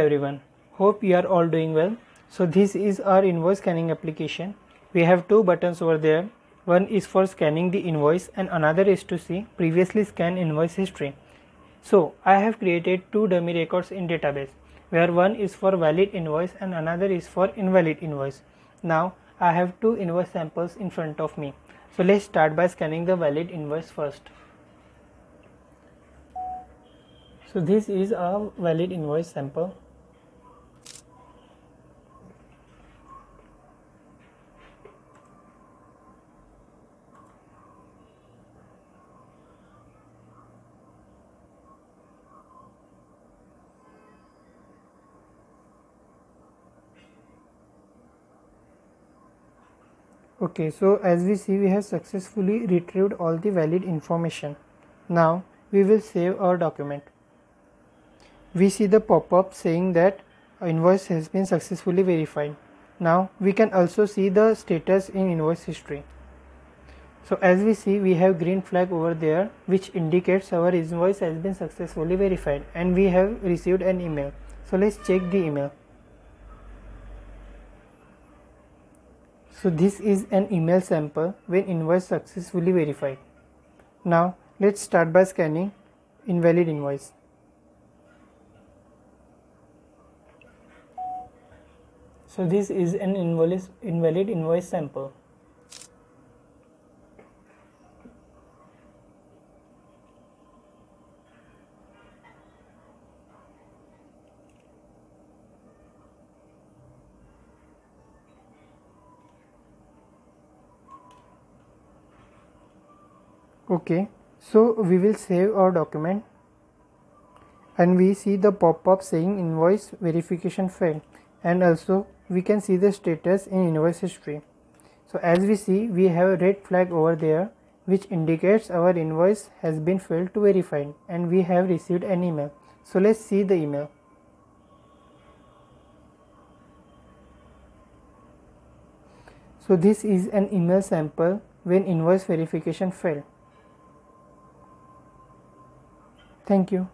everyone. Hope you are all doing well. So this is our invoice scanning application. We have two buttons over there. One is for scanning the invoice and another is to see previously scanned invoice history. So i have created two dummy records in database where one is for valid invoice and another is for invalid invoice. Now i have two invoice samples in front of me. So let's start by scanning the valid invoice first. So this is a valid invoice sample okay so as we see we have successfully retrieved all the valid information. Now we will save our document. We see the pop-up saying that invoice has been successfully verified. Now we can also see the status in invoice history. So as we see we have green flag over there which indicates our invoice has been successfully verified and we have received an email. So let's check the email So this is an email sample when invoice successfully verified. Now let's start by scanning invalid invoice. So this is an invalid invoice sample. Okay. So we will save our document and we see the pop-up saying invoice verification failed. And also we can see the status in invoice history. So as we see we have a red flag over there which indicates our invoice has been failed to verify and we have received an email. So let's see the email. So this is an email sample when invoice verification failed Thank you.